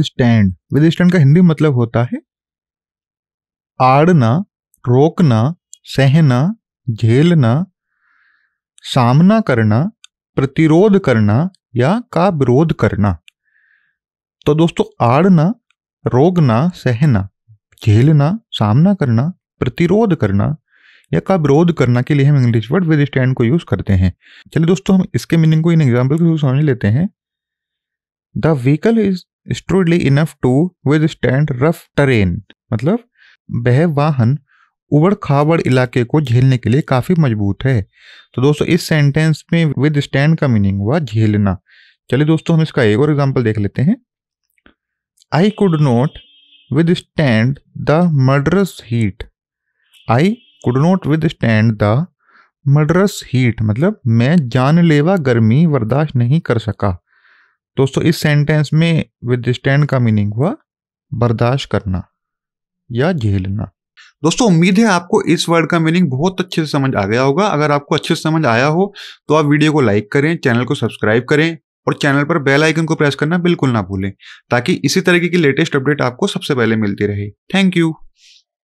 Stand with stand का हिंदी मतलब होता है आड़ना, रोकना, सहना, झेलना, सामना करना, प्रतिरोध करना या का विरोध करना। तो दोस्तों, आड़ना, रोकना, सहना, झेलना, सामना करना, प्रतिरोध करना या का विरोध करना के लिए हम इंग्लिश वर्ड विद स्टैंड को यूज़ करते हैं। चलिए दोस्तों, हम इसके मीनिंग को इन एग्ज़ाम्पल के समझ लेते हैं। The vehicle is sturdily enough to withstand rough terrain. मतलब वह वाहन उबड़ खाबड़ इलाके को झेलने के लिए काफ़ी मज़बूत है। तो दोस्तों, इस सेंटेंस में विद स्टैंड का मीनिंग हुआ झेलना। चलिए दोस्तों, हम इसका एक और एग्ज़ाम्पल देख लेते हैं। I could not withstand the murderous heat I could not withstand the murderous heat मतलब मैं जानलेवा गर्मी बर्दाश्त नहीं कर सका। दोस्तों, इस सेंटेंस में विद स्टैंड का मीनिंग हुआ बर्दाश्त करना या झेलना। दोस्तों, उम्मीद है आपको इस वर्ड का मीनिंग बहुत अच्छे से समझ आ गया होगा। अगर आपको अच्छे से समझ आया हो तो आप वीडियो को लाइक करें चैनल को सब्सक्राइब करें और चैनल पर बेल आइकन को प्रेस करना बिल्कुल ना भूलें, ताकि इसी तरीके की लेटेस्ट अपडेट आपको सबसे पहले मिलती रहे। Thank you